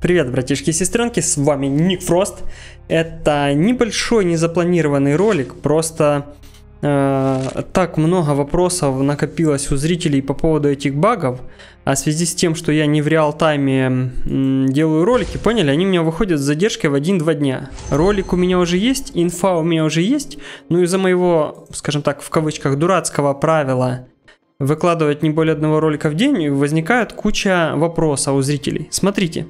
Привет, братишки и сестренки, с вами Ник Фрост. Это небольшой незапланированный ролик, просто э, так много вопросов накопилось у зрителей по поводу этих багов, а в связи с тем, что я не в реал-тайме делаю ролики, поняли, они у меня выходят с задержкой в 1-2 дня. Ролик у меня уже есть, инфа у меня уже есть, но из-за моего, скажем так, в кавычках, дурацкого правила выкладывать не более одного ролика в день, возникает куча вопросов у зрителей. Смотрите,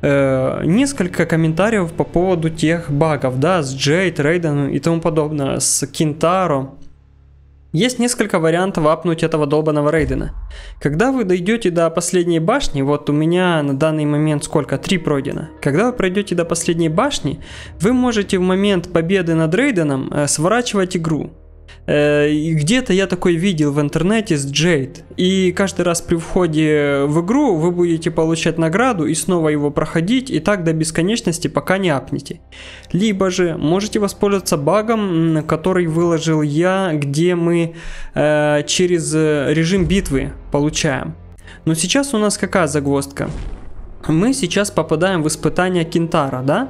э, несколько комментариев по поводу тех багов, да, с Джейд, Рейден и тому подобное, с Кинтаро. Есть несколько вариантов апнуть этого долбанного Рейдена. Когда вы дойдете до последней башни, вот у меня на данный момент сколько? Три пройдено. Когда вы пройдете до последней башни, вы можете в момент победы над Рейденом э, сворачивать игру. Э, где-то я такой видел в интернете с Джейд. И каждый раз при входе в игру вы будете получать награду и снова его проходить, и так до бесконечности, пока не апнете. Либо же можете воспользоваться багом, который выложил я, где мы э, через режим битвы получаем. Но сейчас у нас какая загвоздка? Мы сейчас попадаем в испытание Кентара, да?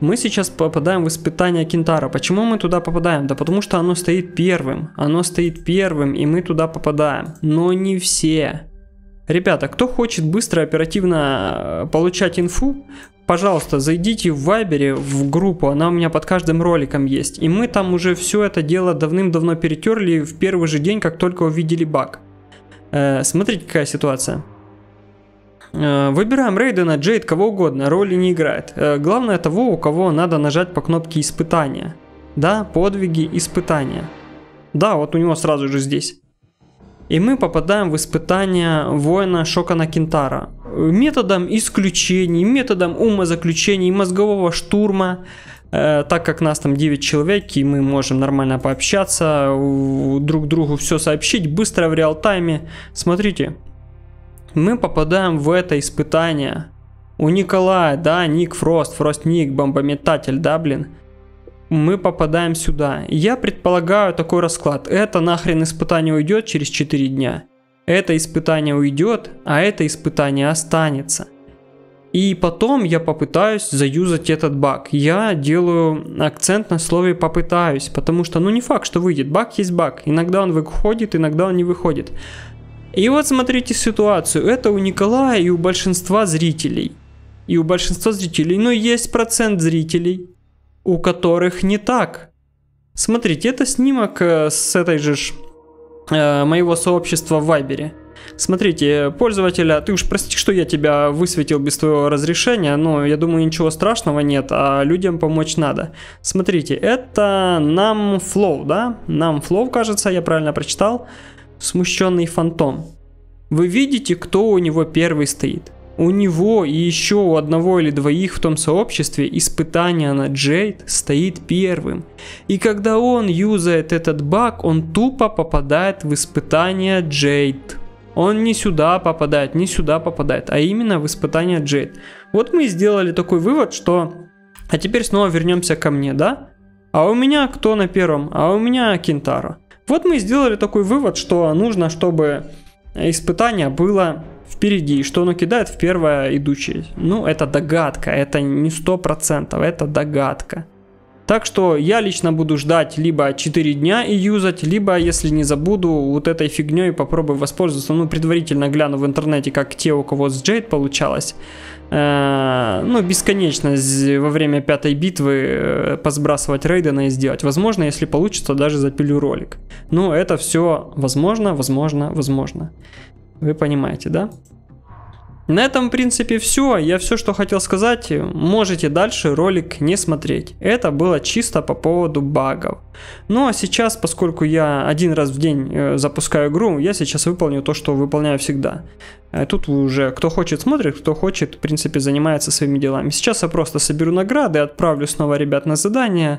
Мы сейчас попадаем в испытание Кентара. Почему мы туда попадаем? Да потому что оно стоит первым. Оно стоит первым, и мы туда попадаем. Но не все. Ребята, кто хочет быстро, оперативно э, получать инфу, пожалуйста, зайдите в Вайбере, в группу, она у меня под каждым роликом есть. И мы там уже все это дело давным-давно перетерли в первый же день, как только увидели баг. Э, смотрите, какая ситуация. Э, выбираем Рейдена, Джейд, кого угодно, роли не играет. Э, главное того, у кого надо нажать по кнопке испытания. Да, подвиги, испытания. Да, вот у него сразу же здесь. И мы попадаем в испытание воина Шокана Кентара. Методом исключений, методом умозаключений, мозгового штурма, э, так как нас там 9 человек, и мы можем нормально пообщаться, друг другу все сообщить, быстро в реал-тайме. Смотрите, мы попадаем в это испытание. У Николая, да, Ник Фрост, Фрост Ник, бомбометатель, да, блин. Мы попадаем сюда. Я предполагаю такой расклад. Это нахрен испытание уйдет через 4 дня. Это испытание уйдет, а это испытание останется. И потом я попытаюсь заюзать этот баг. Я делаю акцент на слове попытаюсь, потому что ну не факт, что выйдет. Баг есть баг. Иногда он выходит, иногда он не выходит. И вот смотрите ситуацию. Это у Николая и у большинства зрителей. И у большинства зрителей. Но есть процент зрителей, у которых не так. Смотрите, это снимок э, с этой же э, моего сообщества в Вайбере. Смотрите, пользователя, ты уж прости, что я тебя высветил без твоего разрешения, но я думаю ничего страшного нет, а людям помочь надо. Смотрите, это нам Flow, да? Нам Flow, кажется, я правильно прочитал смущенный фантом. Вы видите, кто у него первый стоит? У него и еще у одного или двоих в том сообществе испытание на Джейд стоит первым. И когда он юзает этот баг, он тупо попадает в испытание Джейд. Он не сюда попадает, не сюда попадает, а именно в испытание Джейд. Вот мы сделали такой вывод, что... А теперь снова вернемся ко мне, да? А у меня кто на первом? А у меня Кентаро. Вот мы сделали такой вывод, что нужно, чтобы испытание было впереди, что оно кидает в первое идущее. Ну, это догадка, это не сто процентов, это догадка. Так что я лично буду ждать либо 4 дня и юзать, либо, если не забуду, вот этой фигней попробую воспользоваться. Ну, предварительно гляну в интернете, как те, у кого с Джейд получалось. Э, ну, бесконечно во время пятой битвы э, посбрасывать Рейдена и сделать. Возможно, если получится, даже запилю ролик. Но это все возможно, возможно, возможно. Вы понимаете, да? На этом, в принципе, все. Я все, что хотел сказать. Можете дальше ролик не смотреть. Это было чисто по поводу багов. Ну а сейчас, поскольку я один раз в день э, запускаю игру, я сейчас выполню то, что выполняю всегда. Э, тут уже кто хочет смотрит, кто хочет, в принципе, занимается своими делами. Сейчас я просто соберу награды, отправлю снова ребят на задание,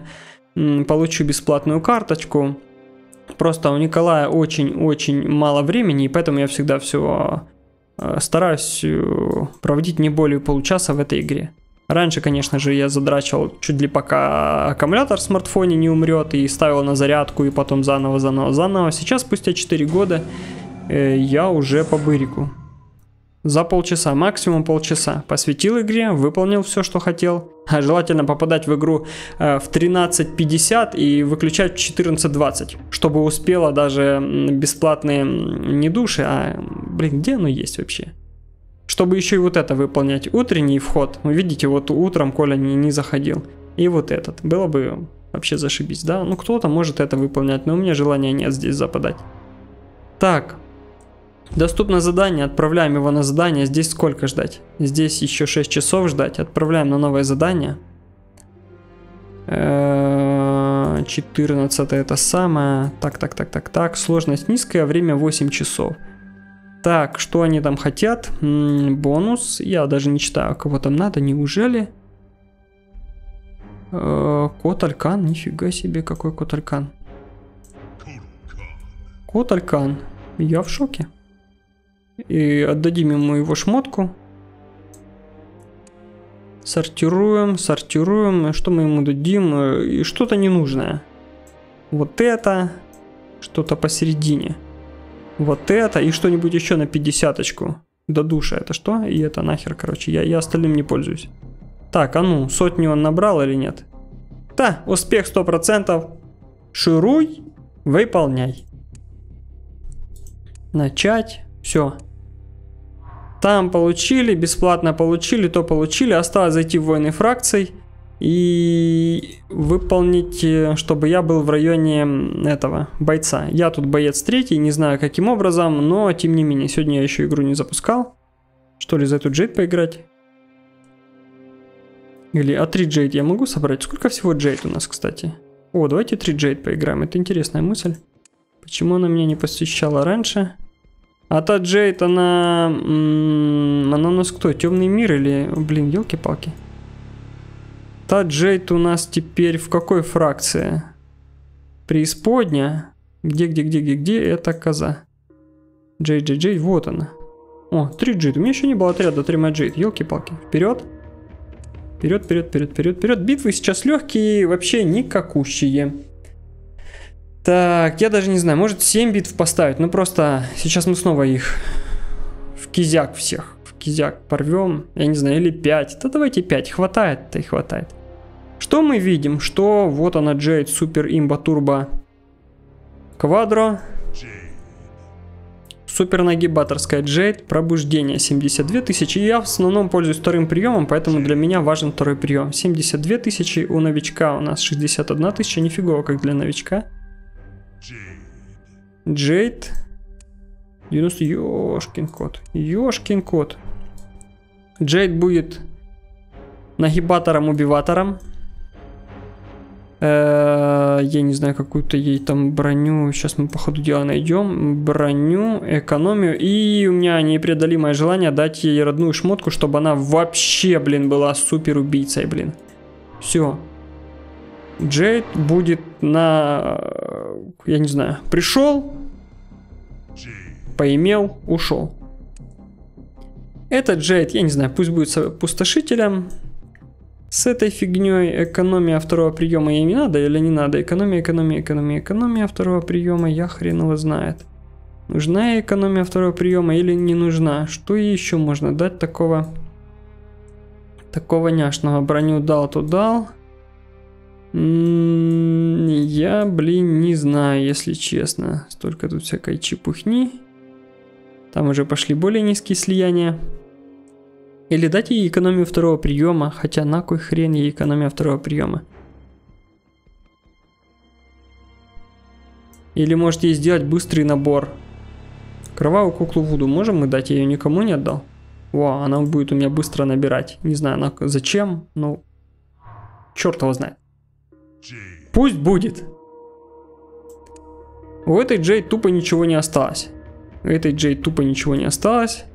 получу бесплатную карточку. Просто у Николая очень-очень мало времени, и поэтому я всегда все стараюсь э, проводить не более получаса в этой игре. Раньше, конечно же, я задрачивал чуть ли пока аккумулятор в смартфоне не умрет и ставил на зарядку и потом заново, заново, заново. Сейчас, спустя 4 года, э, я уже по бырику. За полчаса, максимум полчаса. Посвятил игре, выполнил все, что хотел. А желательно попадать в игру э, в 13.50 и выключать в 14.20, чтобы успела даже бесплатные не души, а, блин, где оно есть вообще? Чтобы еще и вот это выполнять. Утренний вход. Вы видите, вот утром Коля не, не заходил. И вот этот. Было бы вообще зашибись, да? Ну, кто-то может это выполнять, но у меня желания нет здесь западать. Так, Доступно задание, отправляем его на задание. Здесь сколько ждать? Здесь еще 6 часов ждать. Отправляем на новое задание. 14 это самое. Так, так, так, так, так. Сложность низкая, время 8 часов. Так, что они там хотят? Бонус. Я даже не читаю, кого там надо. Неужели? Э кот Алькан. Нифига себе, какой кот Алькан. Кот Алькан. Я в шоке. И отдадим ему его шмотку. Сортируем, сортируем. Что мы ему дадим? И что-то ненужное. Вот это. Что-то посередине. Вот это. И что-нибудь еще на 50 -очку. До душа это что? И это нахер, короче. Я, я остальным не пользуюсь. Так, а ну, сотню он набрал или нет? Да, успех 100%. Шируй, выполняй. Начать. Все. Там получили, бесплатно получили, то получили. Осталось зайти в войны фракций и выполнить, э, чтобы я был в районе этого бойца. Я тут боец третий, не знаю каким образом, но тем не менее, сегодня я еще игру не запускал. Что ли, за эту джейд поиграть? Или, а 3 джейд я могу собрать? Сколько всего джейд у нас, кстати? О, давайте 3 джейд поиграем, это интересная мысль. Почему она меня не посещала раньше? А та Джейд, она... Она у нас кто? Темный мир или... Блин, елки-палки. Та Джейд у нас теперь в какой фракции? Преисподня? Где, где, где, где, где? Это коза. Джей, Джей, Джей, вот она. О, три Джейд. У меня еще не было отряда тремя Джейд. Елки-палки. Вперед. Вперед, вперед, вперед, вперед, вперед. Битвы сейчас легкие, вообще никакущие. Так, я даже не знаю, может 7 битв поставить, ну просто сейчас мы снова их в кизяк всех, в кизяк порвем, я не знаю, или 5, да давайте 5, хватает-то и хватает. Что мы видим? Что вот она Джейд Супер Имба Турбо Квадро. Супер нагибаторская Джейд, пробуждение 72 тысячи. Я в основном пользуюсь вторым приемом, поэтому для меня важен второй прием. 72 тысячи, у новичка у нас 61 тысяча, нифигово как для новичка. Джейд. 90. Ёшкин кот. Ёшкин кот. Джейд будет нагибатором-убиватором. Э, я не знаю, какую-то ей там броню. Сейчас мы по ходу дела найдем. Броню, экономию. И у меня непреодолимое желание дать ей родную шмотку, чтобы она вообще, блин, была супер убийцей, блин. Все. Джейд будет на... Я не знаю. Пришел, поимел, ушел. Этот Джейд, я не знаю, пусть будет пустошителем. С этой фигней экономия второго приема ей не надо или не надо? Экономия, экономия, экономия, экономия второго приема, я хрен его знает. Нужна экономия второго приема или не нужна? Что еще можно дать такого? Такого няшного. Броню дал, то дал. Я, блин, не знаю, если честно. Столько тут всякой чепухни. Там уже пошли более низкие слияния. Или дать ей экономию второго приема, хотя на кой хрен ей экономия второго приема. Или может ей сделать быстрый набор. Кровавую куклу Вуду можем мы дать? Я ее никому не отдал. Во, она будет у меня быстро набирать. Не знаю, она зачем, ну... Черт его знает. Пусть будет. У этой Джей тупо ничего не осталось. У этой Джей тупо ничего не осталось.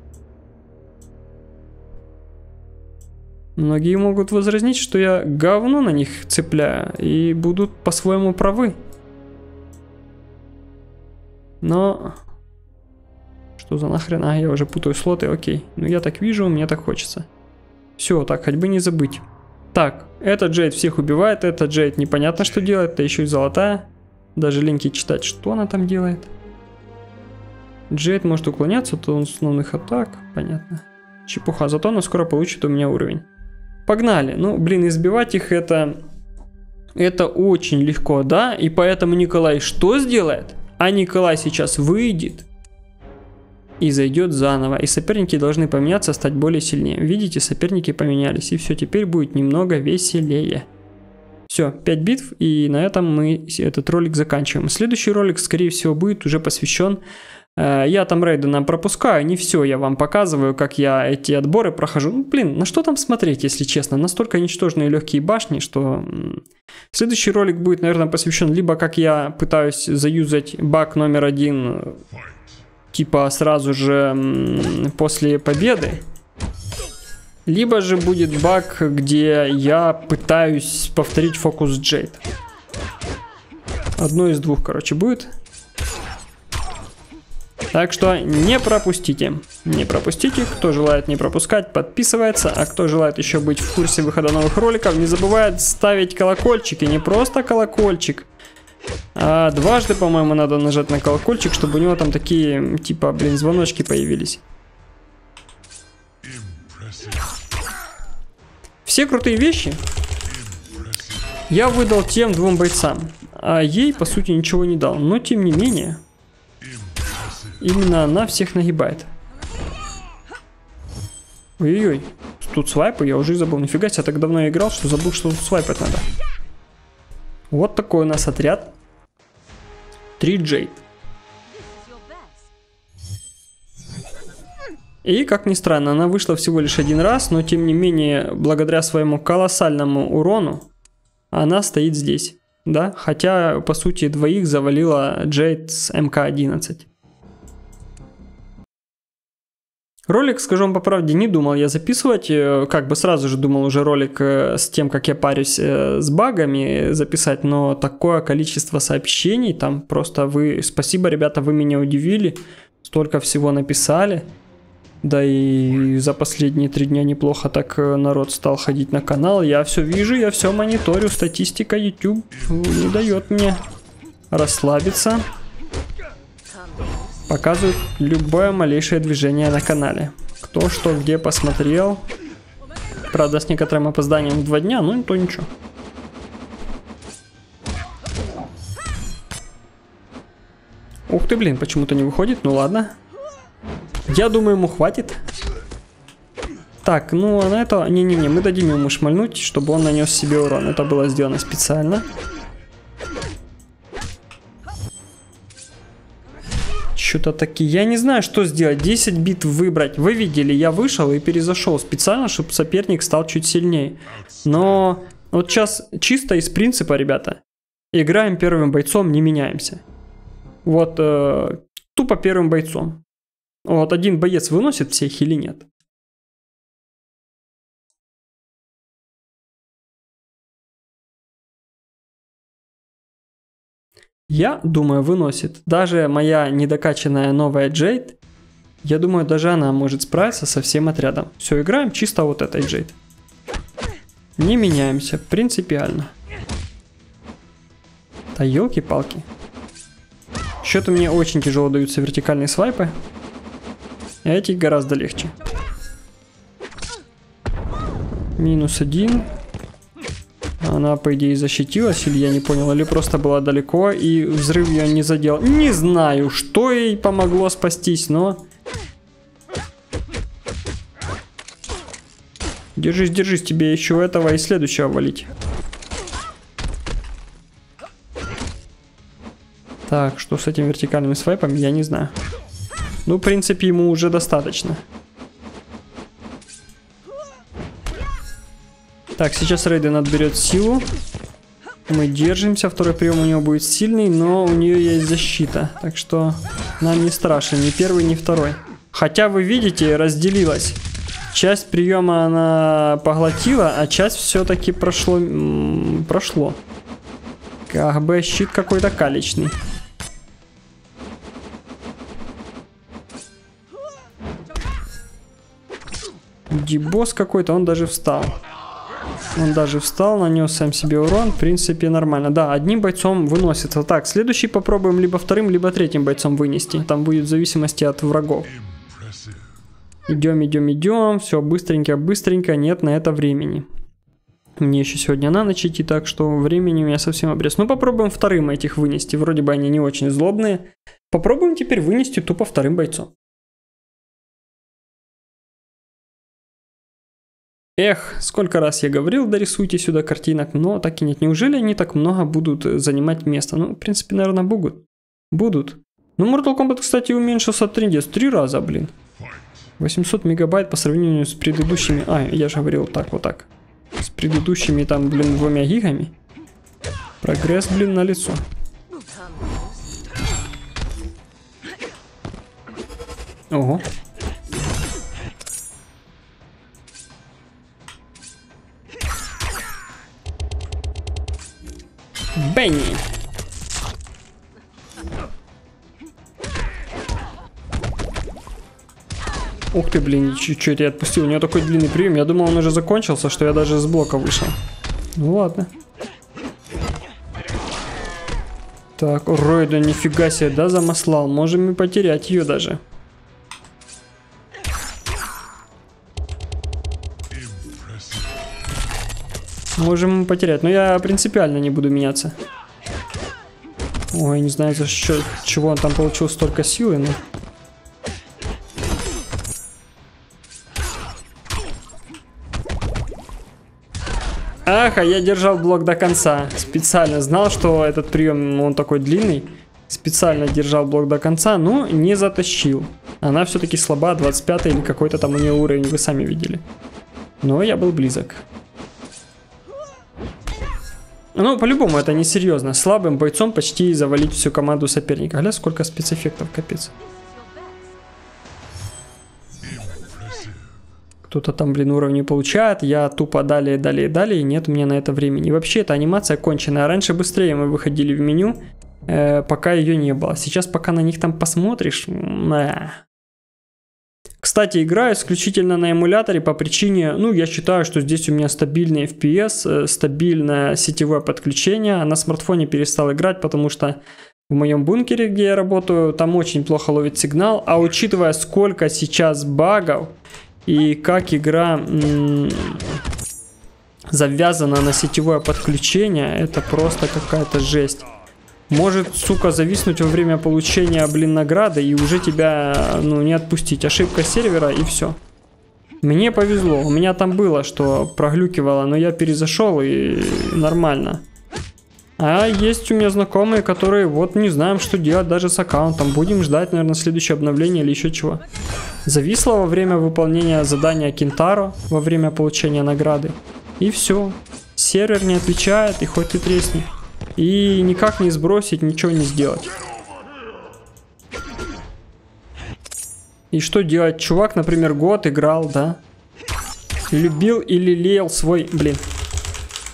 Многие могут возразнить, что я говно на них цепляю и будут по-своему правы. Но... Что за нахрен? А, я уже путаю слоты, окей. Ну я так вижу, мне так хочется. Все, так, хоть бы не забыть. Так, этот Джейд всех убивает, этот Джейд непонятно что делает, это еще и золотая. Даже линки читать, что она там делает. Джейд может уклоняться от основных атак. Понятно. Чепуха. Зато она скоро получит у меня уровень. Погнали. Ну, блин, избивать их это... Это очень легко, да? И поэтому Николай что сделает? А Николай сейчас выйдет и зайдет заново. И соперники должны поменяться, стать более сильнее. Видите, соперники поменялись. И все, теперь будет немного веселее. Все, 5 битв, и на этом мы этот ролик заканчиваем. Следующий ролик, скорее всего, будет уже посвящен... Э, я там рейды нам пропускаю, не все я вам показываю, как я эти отборы прохожу. Ну, блин, на что там смотреть, если честно? Настолько ничтожные легкие башни, что... Следующий ролик будет, наверное, посвящен либо как я пытаюсь заюзать баг номер один, типа сразу же после победы, либо же будет баг, где я пытаюсь повторить фокус Джейд. Одно из двух, короче, будет. Так что не пропустите. Не пропустите. Кто желает не пропускать, подписывается. А кто желает еще быть в курсе выхода новых роликов, не забывает ставить колокольчик. И не просто колокольчик. А дважды, по-моему, надо нажать на колокольчик, чтобы у него там такие, типа, блин, звоночки появились. Все крутые вещи я выдал тем двум бойцам, а ей, по сути, ничего не дал. Но, тем не менее, именно она всех нагибает. Ой-ой-ой, тут свайпы, я уже забыл. Нифига себе, я так давно играл, что забыл, что тут свайпать надо. Вот такой у нас отряд. 3 Джейд. И, как ни странно, она вышла всего лишь один раз, но тем не менее, благодаря своему колоссальному урону, она стоит здесь. Да, хотя, по сути, двоих завалила Джейд с МК-11. Ролик, скажу вам по правде, не думал я записывать, э, как бы сразу же думал уже ролик э, с тем, как я парюсь э, с багами записать, но такое количество сообщений, там просто вы, спасибо, ребята, вы меня удивили, столько всего написали. Да и за последние три дня неплохо так народ стал ходить на канал. Я все вижу, я все мониторю. Статистика YouTube не дает мне расслабиться. Показывает любое малейшее движение на канале. Кто что где посмотрел. Правда, с некоторым опозданием в два дня, ну то ничего. Ух ты, блин, почему-то не выходит. Ну ладно. Я думаю, ему хватит. Так, ну а на это... Не-не-не, мы дадим ему шмальнуть, чтобы он нанес себе урон. Это было сделано специально. Что-то такие. Я не знаю, что сделать. 10 бит выбрать. Вы видели, я вышел и перезашел специально, чтобы соперник стал чуть сильнее. Но вот сейчас чисто из принципа, ребята. Играем первым бойцом, не меняемся. Вот э, тупо первым бойцом. Вот один боец выносит всех или нет? Я думаю, выносит. Даже моя недокачанная новая Джейд, я думаю, даже она может справиться со всем отрядом. Все, играем чисто вот этой Джейд. Не меняемся, принципиально. Да елки-палки. Что-то мне очень тяжело даются вертикальные свайпы. Эти гораздо легче. Минус один. Она, по идее, защитилась, или я не понял, или просто была далеко, и взрыв ее не задел. Не знаю, что ей помогло спастись, но... Держись, держись, тебе еще этого и следующего валить. Так, что с этим вертикальными свайпами, я не знаю. Ну, в принципе, ему уже достаточно. Так, сейчас Рейден отберет силу. Мы держимся. Второй прием у него будет сильный, но у нее есть защита. Так что нам не страшно ни первый, ни второй. Хотя вы видите, разделилась. Часть приема она поглотила, а часть все-таки прошло, прошло. Как бы щит какой-то калечный. Дибос какой-то, он даже встал. Он даже встал, нанес сам себе урон. В принципе, нормально. Да, одним бойцом выносится. Так, следующий попробуем либо вторым, либо третьим бойцом вынести. Там будет в зависимости от врагов. Идем, идем, идем. Все, быстренько, быстренько. Нет на это времени. Мне еще сегодня на ночь идти, так что времени у меня совсем обрез. Ну, попробуем вторым этих вынести. Вроде бы они не очень злобные. Попробуем теперь вынести тупо вторым бойцом. Эх, сколько раз я говорил, дорисуйте сюда картинок, но так и нет. Неужели они так много будут занимать место? Ну, в принципе, наверное, будут. Будут. Ну, Mortal Kombat, кстати, уменьшился трендец. Три раза, блин. 800 мегабайт по сравнению с предыдущими... А, я же говорил так, вот так. С предыдущими там, блин, двумя гигами. Прогресс, блин, на лицо. Ого. Бенни. Ух ты, блин, чуть-чуть я отпустил. У него такой длинный прием. Я думал, он уже закончился, что я даже с блока вышел. Ну ладно. Так, Ройда, нифига себе, да, замаслал. Можем и потерять ее даже. Можем потерять, но я принципиально не буду меняться. Ой, не знаю, за счет чего он там получил столько силы, но... Ах, а я держал блок до конца. Специально знал, что этот прием, он такой длинный. Специально держал блок до конца, но не затащил. Она все-таки слаба, 25 или какой-то там у нее уровень, вы сами видели. Но я был близок. Ну, по-любому, это несерьезно. Слабым бойцом почти завалить всю команду соперника. Гля, сколько спецэффектов, капец. Кто-то там, блин, уровни получает, я тупо далее, далее, далее, нет у меня на это времени. Вообще, эта анимация конченая. Раньше быстрее мы выходили в меню, э, пока ее не было. Сейчас, пока на них там посмотришь, на. Кстати, играю исключительно на эмуляторе по причине, ну, я считаю, что здесь у меня стабильный FPS, э, стабильное сетевое подключение. На смартфоне перестал играть, потому что в моем бункере, где я работаю, там очень плохо ловит сигнал. А учитывая, сколько сейчас багов и как игра завязана на сетевое подключение, это просто какая-то жесть может, сука, зависнуть во время получения, блин, награды и уже тебя, ну, не отпустить. Ошибка сервера и все. Мне повезло, у меня там было, что проглюкивало, но я перезашел и нормально. А есть у меня знакомые, которые вот не знаем, что делать даже с аккаунтом. Будем ждать, наверное, следующее обновление или еще чего. Зависло во время выполнения задания Кентаро, во время получения награды. И все. Сервер не отвечает, и хоть ты тресни. И никак не сбросить, ничего не сделать. И что делать? Чувак, например, год играл, да? Любил или лелеял свой, блин,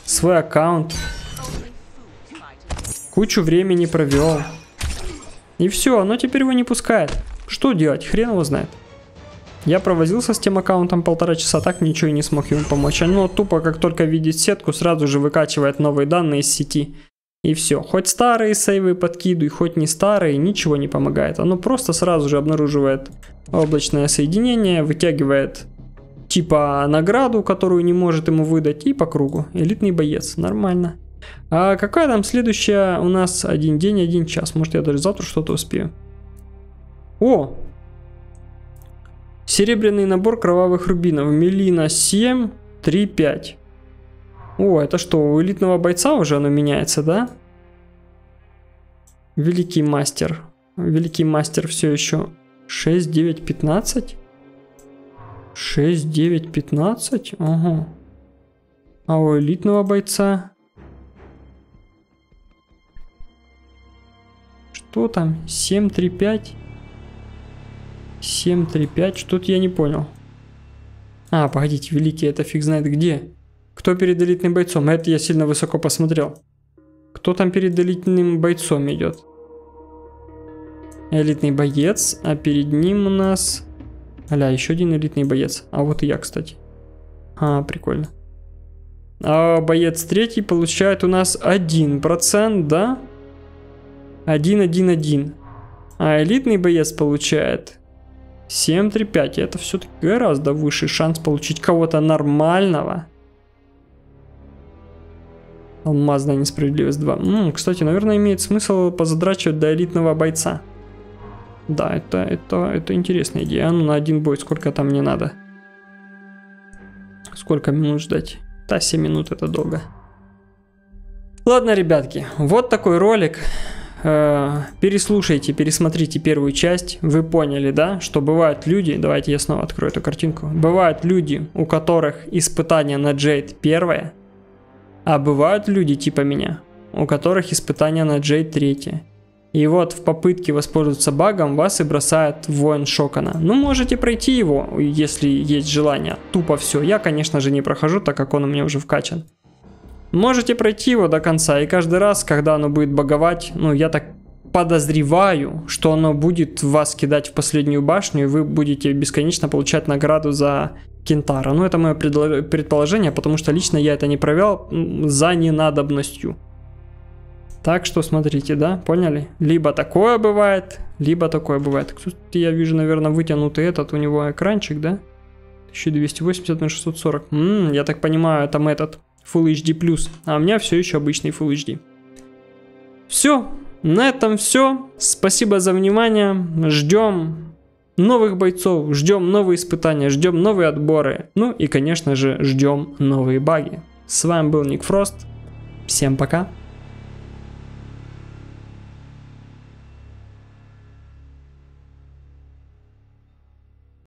свой аккаунт. Кучу времени провел. И все, оно теперь его не пускает. Что делать? Хрен его знает. Я провозился с тем аккаунтом полтора часа, так ничего и не смог ему помочь. Оно тупо, как только видит сетку, сразу же выкачивает новые данные из сети. И все. Хоть старые сейвы подкидывай, хоть не старые, ничего не помогает. Оно просто сразу же обнаруживает облачное соединение, вытягивает типа награду, которую не может ему выдать, и по кругу. Элитный боец. Нормально. А какая там следующая у нас один день, один час? Может я даже завтра что-то успею. О! Серебряный набор кровавых рубинов. Мелина 7, 3, 5. О, это что, у элитного бойца уже оно меняется, да? Великий мастер. Великий мастер все еще 6, 9, 15? 6, 9, 15? Ага. А у элитного бойца? Что там? 7, 3, 5? 7, 3, 5? Что-то я не понял. А, погодите, великий, это фиг знает где. Кто перед элитным бойцом? Это я сильно высоко посмотрел. Кто там перед элитным бойцом идет? Элитный боец, а перед ним у нас... Аля, еще один элитный боец. А вот и я, кстати. А, прикольно. А боец третий получает у нас 1%, да? 1-1-1. А элитный боец получает 7-3-5. Это все-таки гораздо высший шанс получить кого-то нормального. Алмазная несправедливость 2. М-м, кстати, наверное, имеет смысл позадрачивать до элитного бойца. Да, это, это, это интересная идея. Ну, на один бой сколько там не надо? Сколько минут ждать? Да, 7 минут это долго. Ладно, ребятки, вот такой ролик. Э, переслушайте, пересмотрите первую часть. Вы поняли, да, что бывают люди, давайте я снова открою эту картинку. Бывают люди, у которых испытание на Джейд первое, а бывают люди типа меня, у которых испытание на Джейд третье. И вот в попытке воспользоваться багом вас и бросает воин Шокана. Ну, можете пройти его, если есть желание. Тупо все. Я, конечно же, не прохожу, так как он у меня уже вкачан. Можете пройти его до конца, и каждый раз, когда оно будет баговать, ну, я так подозреваю, что оно будет вас кидать в последнюю башню, и вы будете бесконечно получать награду за Кентара. Ну, это мое предположение, потому что лично я это не провел за ненадобностью. Так что смотрите, да, поняли? Либо такое бывает, либо такое бывает. Кстати, я вижу, наверное, вытянутый этот у него экранчик, да? 1280 на 640. М-м, я так понимаю, там этот Full HD+, а у меня все еще обычный Full HD. Все, на этом все. Спасибо за внимание. Ждем новых бойцов, ждем новые испытания, ждем новые отборы. Ну и, конечно же, ждем новые баги. С вами был Ник Фрост. Всем пока.